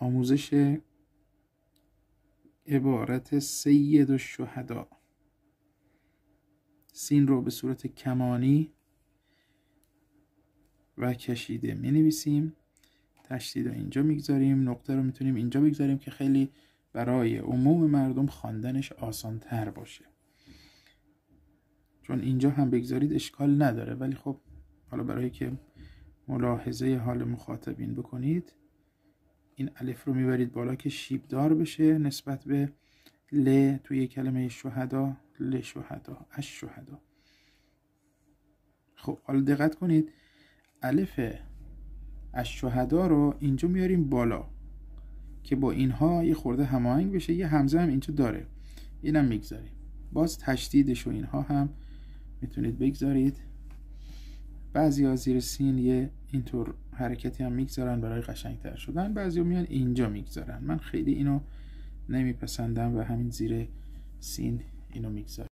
آموزش عبارت سید و شهدا سین رو به صورت کمانی و کشیده می نویسیم تشدید رو اینجا می‌گذاریم. نقطه رو می‌تونیم اینجا بگذاریم که خیلی برای عموم مردم خواندنش آسان تر باشه. چون اینجا هم بگذارید اشکال نداره. ولی خب حالا برای که ملاحظه حال مخاطبین بکنید این الف رو می‌برید بالا که شیبدار بشه نسبت به ل توی کلمه شهدا ل شهدا اش شهدا. خب حالا دقت کنید. الف اش شهدا رو اینجا میاریم بالا که با اینها یه خورده هماهنگ بشه یه همزه هم اینجا داره. اینم می‌گذاریم. باز تشدیدش و اینها هم می‌تونید بگذارید. بعضی ها زیر سین یه اینطور حرکتی هم می‌گذارن برای قشنگتر شدن. بعضی میان اینجا می‌گذارن. من خیلی اینو نمیپسندم و همین زیر سین اینو می‌گذارم.